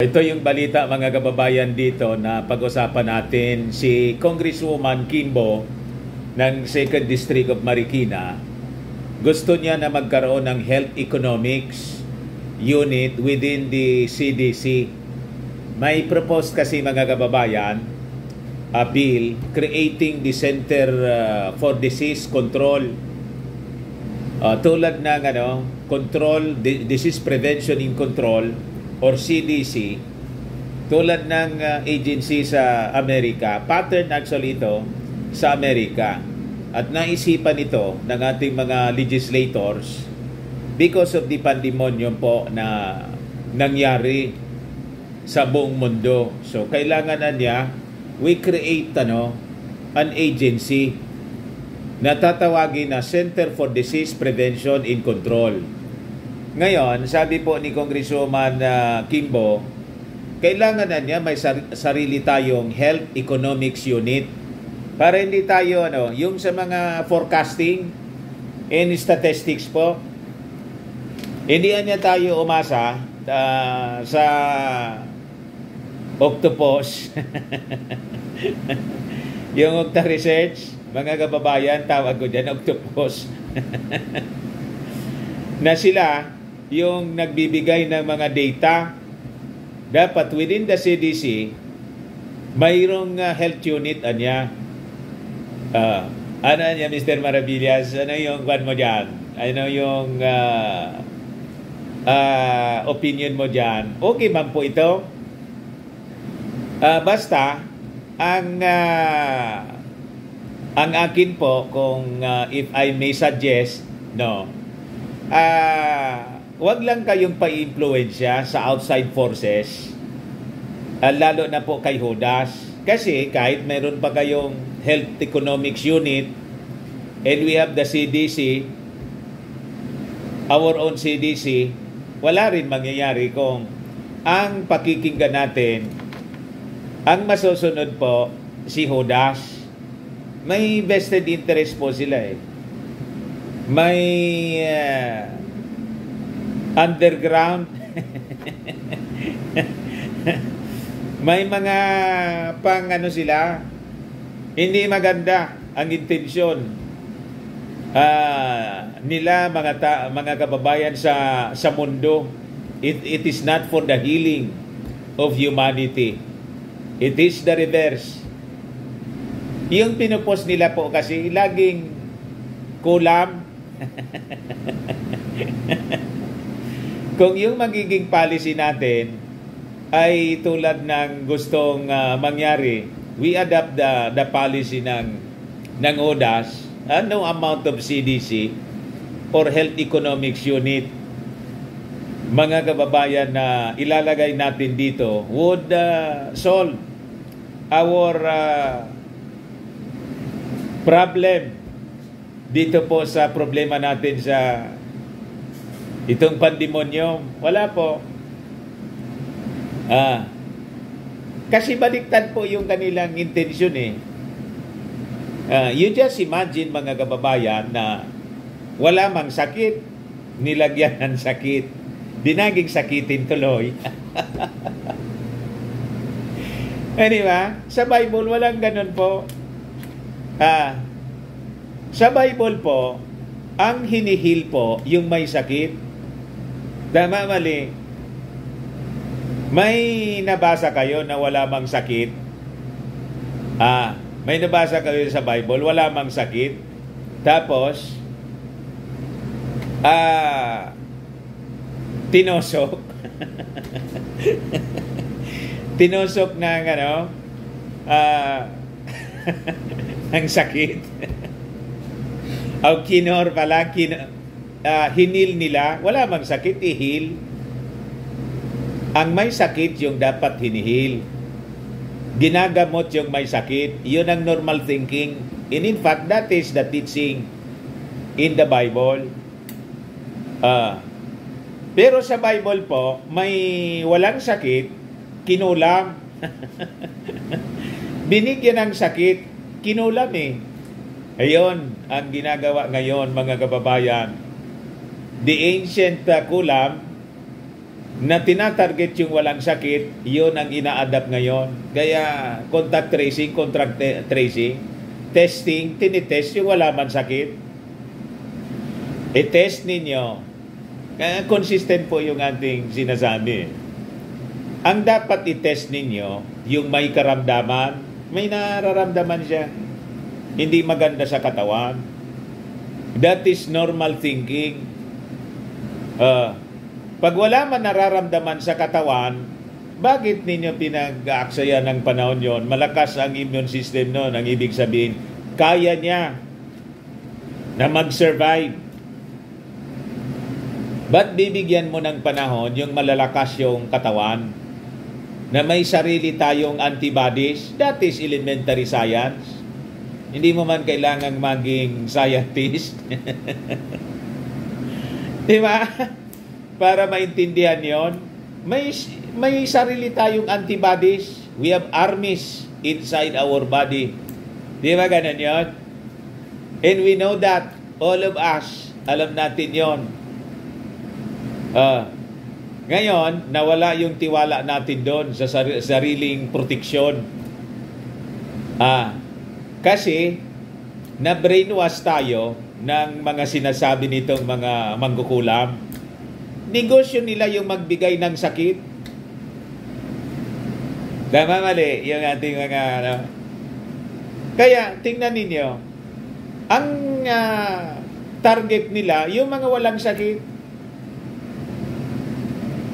Ito yung balita mga kababayan dito na pag-usapan natin si Congresswoman Kimbo ng 2nd District of Marikina. Gusto niya na magkaroon ng health economics unit within the CDC. May propose kasi mga kababayan a bill creating the Center uh, for Disease Control uh, tulad ng ano, control disease prevention in control or CDC tulad ng uh, agency sa Amerika, pattern actually ito sa Amerika. At naisipan ito ng ating mga legislators because of the pandemonium po na nangyari sa buong mundo. So kailangan na niya we create ano an agency na tatawagin na Center for Disease Prevention and Control ngayon, sabi po ni Congresswoman uh, Kimbo, kailangan na niya may sar- sarili tayong health economics unit para hindi tayo ano, yung sa mga forecasting and statistics po, hindi niya tayo umasa uh, sa octopus. yung Octa Research, mga kababayan, tawag ko dyan, octopus. na sila yung nagbibigay ng mga data, dapat within the CDC, mayroong uh, health unit anya. Uh, ano niya, Mr. Maravillas? Ano yung kwan mo dyan? Ano yung uh, uh, opinion mo dyan? Okay man po ito. Uh, basta, ang uh, ang akin po, kung uh, if I may suggest, no, uh, Huwag lang kayong pa-influensya sa outside forces, uh, lalo na po kay Judas. Kasi kahit meron pa kayong health economics unit and we have the CDC, our own CDC, wala rin mangyayari kung ang pakikinggan natin, ang masusunod po, si Judas. May vested interest po sila eh. May uh, underground. May mga pang ano sila, hindi maganda ang intensyon uh, nila mga ta, mga kababayan sa sa mundo. It, it is not for the healing of humanity. It is the reverse. Yung pinupost nila po kasi laging kulam. Kung yung magiging policy natin ay tulad ng gustong uh, mangyari, we adapt the, the policy ng, ng ODAS, uh, no amount of CDC or Health Economics Unit, mga kababayan na ilalagay natin dito would uh, solve our uh, problem dito po sa problema natin sa Itong pandemonyo, wala po. Ah, kasi baliktad po yung kanilang intensyon eh. Uh, you just imagine mga kababayan na wala mang sakit, nilagyan ng sakit. Dinaging sakitin tuloy. eh, ba? Sa Bible, walang ganun po. Ah, sa Bible po, ang hinihil po, yung may sakit, Tama, mali. May nabasa kayo na wala mang sakit? Ah, may nabasa kayo sa Bible, wala mang sakit. Tapos, ah, tinosok. tinosok ng ano, ah, ang sakit. Au kinor pala, kinor, uh, hinil nila, wala mang sakit, ihil. Ang may sakit yung dapat hinihil. Ginagamot yung may sakit. Yun ang normal thinking. And in fact, that is the teaching in the Bible. Uh, pero sa Bible po, may walang sakit, kinulam. Binigyan ng sakit, kinulam eh. Ayun ang ginagawa ngayon mga kababayan the ancient uh, kulam na tinatarget yung walang sakit, yun ang ina-adapt ngayon. Kaya contact tracing, contract tracing, testing, tinitest yung wala man sakit. I-test ninyo. Kaya consistent po yung ating sinasabi. Ang dapat i-test ninyo, yung may karamdaman, may nararamdaman siya. Hindi maganda sa katawan. That is normal thinking. Uh, pag wala man nararamdaman sa katawan, bakit ninyo pinag-aaksaya ng panahon yon? Malakas ang immune system noon. Ang ibig sabihin, kaya niya na mag-survive. Ba't bibigyan mo ng panahon yung malalakas yung katawan na may sarili tayong antibodies? That is elementary science. Hindi mo man kailangang maging scientist. Di ba? para maintindihan yon, may, may sarili tayong antibodies. We have armies inside our body. Di ba ganun yon? And we know that, all of us, alam natin yon. Uh, ngayon, nawala yung tiwala natin doon sa sar- sariling proteksyon. Ah, kasi, na-brainwash tayo ng mga sinasabi nitong mga mangkukulam negosyo nila yung magbigay ng sakit. Tama mali yung ating mga ano. Kaya tingnan ninyo, ang uh, target nila yung mga walang sakit.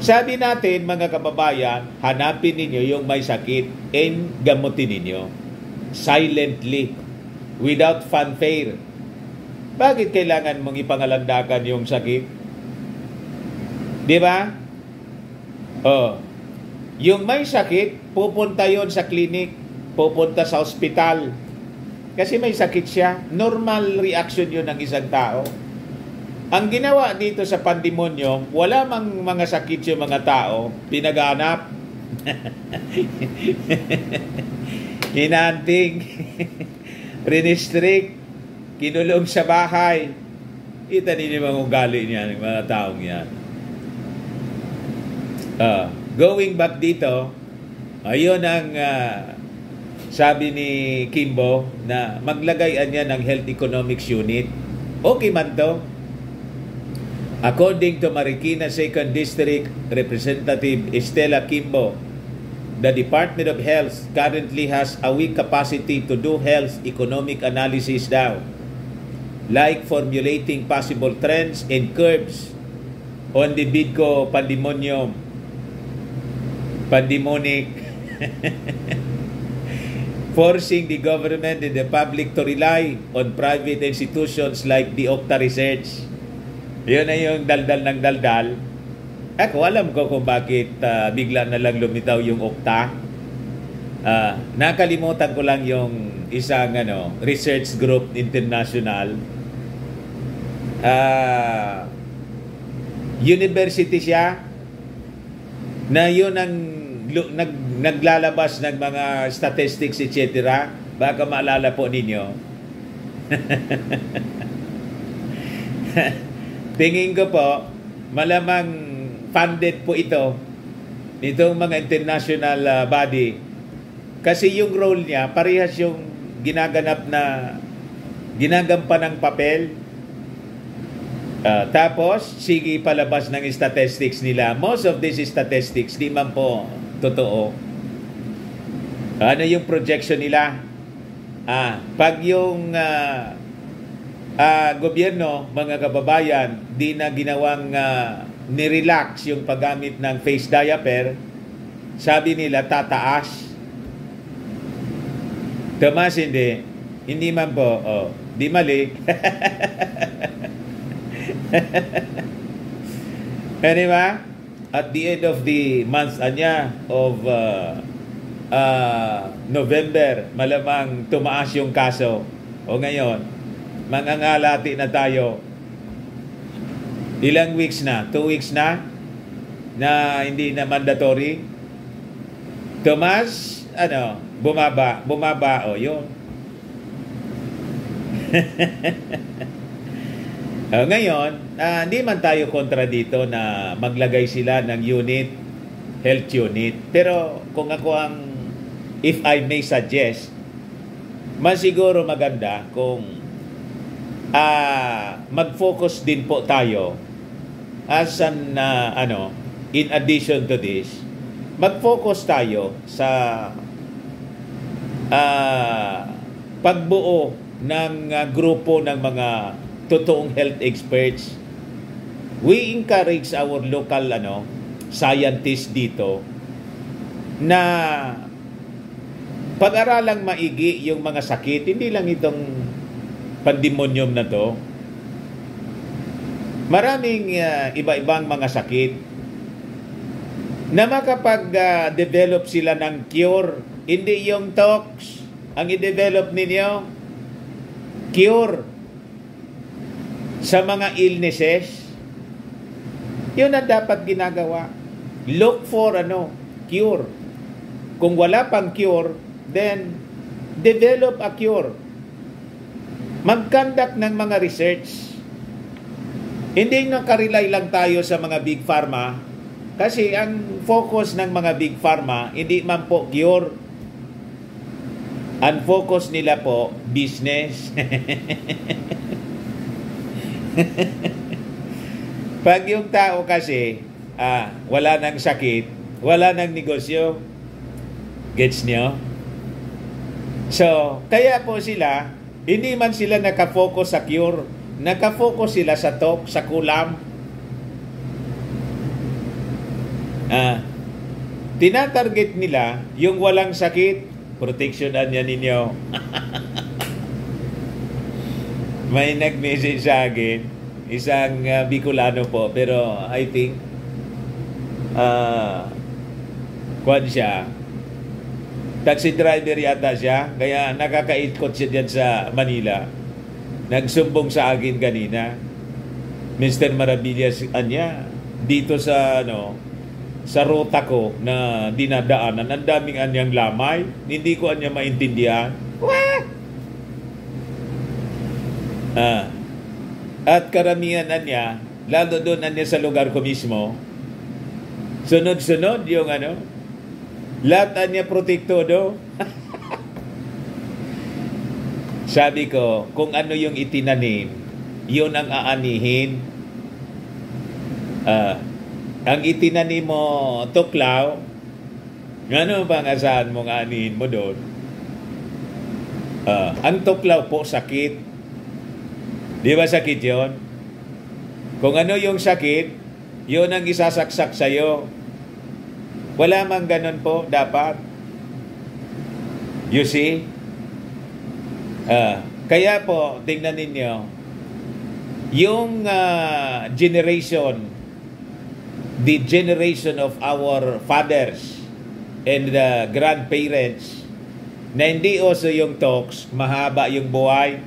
Sabi natin mga kababayan, hanapin ninyo yung may sakit and gamutin ninyo silently without fanfare. Bakit kailangan mong ipangalandakan yung sakit? Di ba? Oh. Yung may sakit, pupunta yon sa clinic, pupunta sa ospital. Kasi may sakit siya. Normal reaction yun ng isang tao. Ang ginawa dito sa pandemonyo, wala mang mga sakit yung mga tao, pinaganap. Hinanting, rinistrict, kinulong sa bahay. Kita ninyo mga ugali niya, ng mga taong yan. Uh, going back dito, ayun ang uh, sabi ni Kimbo na maglagay niya ng Health Economics Unit. Okay man to. According to Marikina 2nd District Representative Estela Kimbo, the Department of Health currently has a weak capacity to do health economic analysis daw, like formulating possible trends and curves on the BIDCO pandemonium pandemonic, forcing the government and the public to rely on private institutions like the Okta Research. Yun na yung daldal ng daldal. Ako alam ko kung bakit uh, bigla na lang lumitaw yung Okta. Uh, nakalimutan ko lang yung isang ano, research group international. Uh, university siya na yun ang nag, naglalabas ng mga statistics, etc. Baka maalala po ninyo. Tingin ko po, malamang funded po ito nitong mga international uh, body kasi yung role niya parehas yung ginaganap na ginagampan ng papel uh, tapos sige palabas ng statistics nila most of these statistics di man po totoo. Ano yung projection nila? Ah, pag yung uh, uh, gobyerno, mga kababayan, di na ginawang uh, nirelax yung paggamit ng face diaper, sabi nila tataas. Tomas, hindi. Hindi man po. Oh, di mali. Ano ba? at the end of the month anya of uh, uh, November, malamang tumaas yung kaso. O ngayon, mangangalati na tayo. Ilang weeks na? Two weeks na? Na hindi na mandatory? Tumas, ano, bumaba, bumaba, o yun. Uh, ngayon, uh, hindi man tayo kontra dito na maglagay sila ng unit, health unit. Pero kung ako ang, if I may suggest, mas siguro maganda kung uh, mag-focus din po tayo as an, uh, ano, in addition to this, mag-focus tayo sa uh, pagbuo ng uh, grupo ng mga totoong health experts. We encourage our local ano scientists dito na pag-aralang maigi yung mga sakit, hindi lang itong pandemonium na to. Maraming uh, iba-ibang mga sakit na makapag-develop uh, sila ng cure. Hindi yung tox ang i-develop ninyo. Cure sa mga illnesses, yun ang dapat ginagawa. Look for ano, cure. Kung wala pang cure, then develop a cure. Mag-conduct ng mga research. Hindi nakarely lang tayo sa mga big pharma kasi ang focus ng mga big pharma hindi man po cure. Ang focus nila po business. Pag yung tao kasi ah, wala nang sakit, wala nang negosyo, gets nyo? So, kaya po sila, hindi man sila nakafocus sa cure, nakafocus sila sa talk, sa kulam. Ah, tinatarget nila yung walang sakit, protectionan niya ninyo. May nag-message sa akin, isang uh, Bicolano po, pero I think, uh, kwan siya, taxi driver yata siya, kaya nakakaikot siya dyan sa Manila. Nagsumbong sa akin kanina, Mr. Maravillas, anya, dito sa, ano, sa ruta ko na dinadaanan, ang daming anyang lamay, hindi ko anya maintindihan. Wah! Ah. At karamihan na niya, lalo doon na niya sa lugar ko mismo, sunod-sunod yung ano, lahat na niya protektodo. Sabi ko, kung ano yung itinanim, yun ang aanihin. Uh, ang itinanim mo tuklaw, ano bang asahan mong aanihin mo doon? Uh, ang tuklaw po sakit, Di ba sakit yon? Kung ano yung sakit, yun ang isasaksak sa'yo. Wala mang ganun po, dapat. You see? Uh, kaya po, tingnan ninyo, yung uh, generation, the generation of our fathers and the grandparents, na hindi also yung talks, mahaba yung buhay,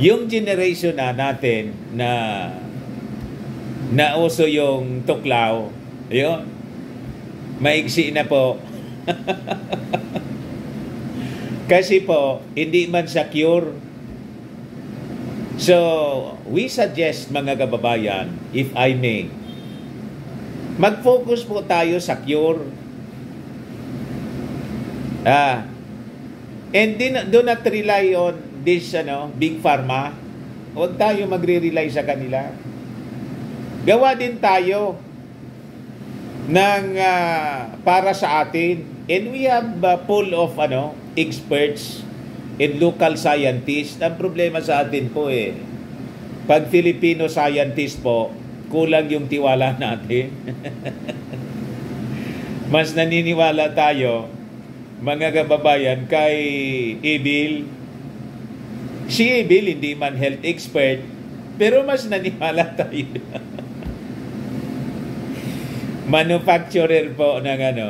yung generation na natin na na uso yung tuklaw, yun, maigsi na po. Kasi po, hindi man sa cure. So, we suggest mga kababayan, if I may, mag-focus po tayo sa cure. Ah, and do not rely on this ano, big pharma, huwag tayo magre-rely sa kanila. Gawa din tayo ng uh, para sa atin. And we have uh, full of ano, experts and local scientists. Ang problema sa atin po eh, pag Filipino scientist po, kulang yung tiwala natin. Mas naniniwala tayo, mga kababayan, kay Evil, Si Bill, hindi man health expert, pero mas nanimala tayo. Manufacturer po ng ano.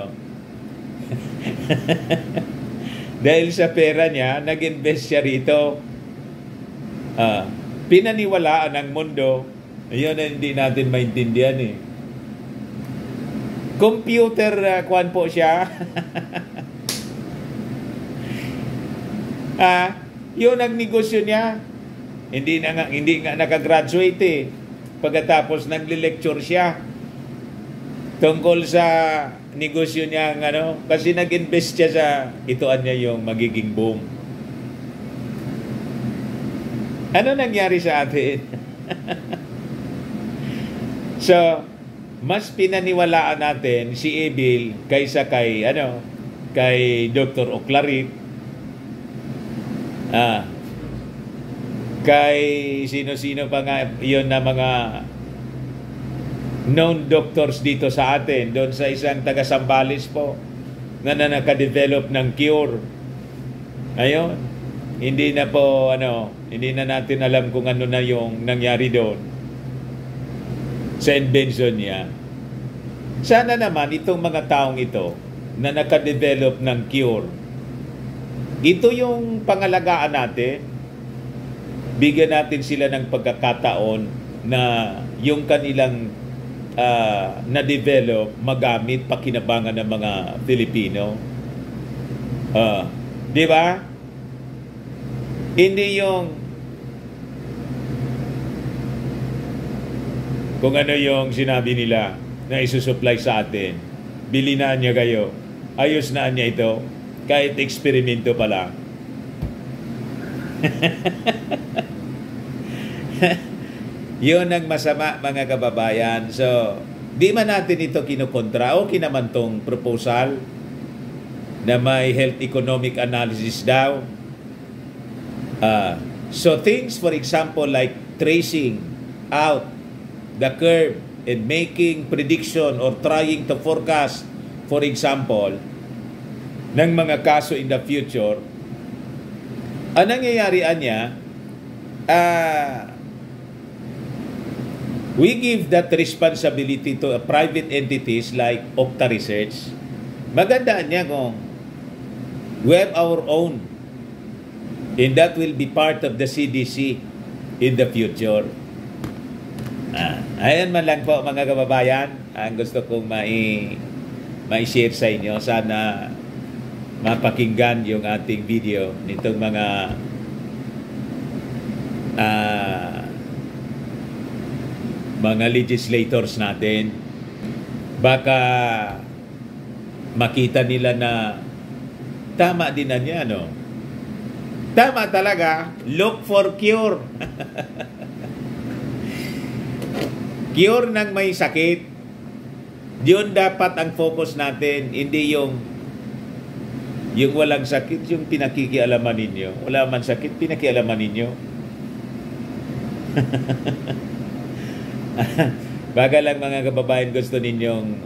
Dahil sa pera niya, nag-invest siya rito. Uh, pinaniwalaan ng mundo. Ayun na hindi natin maintindihan eh. Computer uh, kwan po siya. ah, yun ang negosyo niya. Hindi na nga, hindi nga nakagraduate eh. Pagkatapos nagle-lecture siya tungkol sa negosyo niya ano kasi nag-invest siya sa ituan niya yung magiging boom. Ano nangyari sa atin? so, mas pinaniwalaan natin si Ebil kaysa kay ano kay Dr. Oclarit ah. Kay sino-sino pa nga yon na mga known doctors dito sa atin doon sa isang taga Sambales po na, na nakadevelop ng cure. Ayun hindi na po ano hindi na natin alam kung ano na yung nangyari doon. Sa invention niya. Sana naman itong mga taong ito na nakadevelop ng cure, ito yung pangalagaan natin. Bigyan natin sila ng pagkakataon na yung kanilang uh, na-develop magamit pakinabangan ng mga Filipino. Uh, di ba? Hindi yung kung ano yung sinabi nila na isusupply sa atin. Bili na niya kayo. Ayos na niya ito. Kahit eksperimento pa lang. Yun ang masama mga kababayan. So, di man natin ito kinukontra. Okay naman tong proposal na may health economic analysis daw. Uh, so things for example like tracing out the curve and making prediction or trying to forecast, for example, ng mga kaso in the future, ang nangyayari niya, uh, we give that responsibility to private entities like Opta Research. Maganda niya kung we have our own and that will be part of the CDC in the future. Ah, ayan man lang po mga kababayan, ang gusto kong mai mai-share sa inyo. Sana mapakinggan yung ating video nitong mga uh, mga legislators natin. Baka makita nila na tama din na niya, no? Tama talaga. Look for cure. cure ng may sakit, yun dapat ang focus natin, hindi yung yung walang sakit, yung pinakikialaman ninyo. Wala man sakit, pinakialaman ninyo. Baga lang mga kababayan, gusto ninyong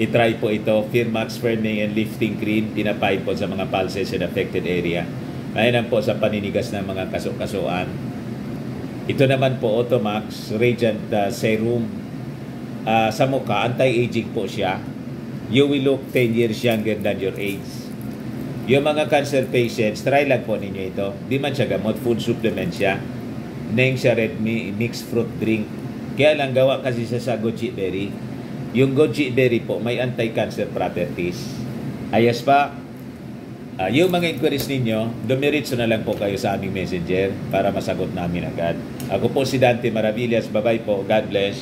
itry po ito, Firmax Firming and Lifting Cream, pinapay po sa mga pulses in affected area. Ayan po sa paninigas ng mga kaso-kasuan ito naman po Automax Radiant uh, Serum uh, sa mukha, anti-aging po siya. You will look 10 years younger than your age. Yung mga cancer patients, try lang po ninyo ito. Di man siya gamot, food supplement siya. Neng siya red mixed fruit drink. Kaya lang gawa kasi siya sa goji berry. Yung goji berry po may anti-cancer properties. Ayos pa, Uh, yung mga inquiries ninyo, dumiritso na lang po kayo sa aming messenger para masagot namin agad. Ako po si Dante Maravillas. Bye-bye po. God bless.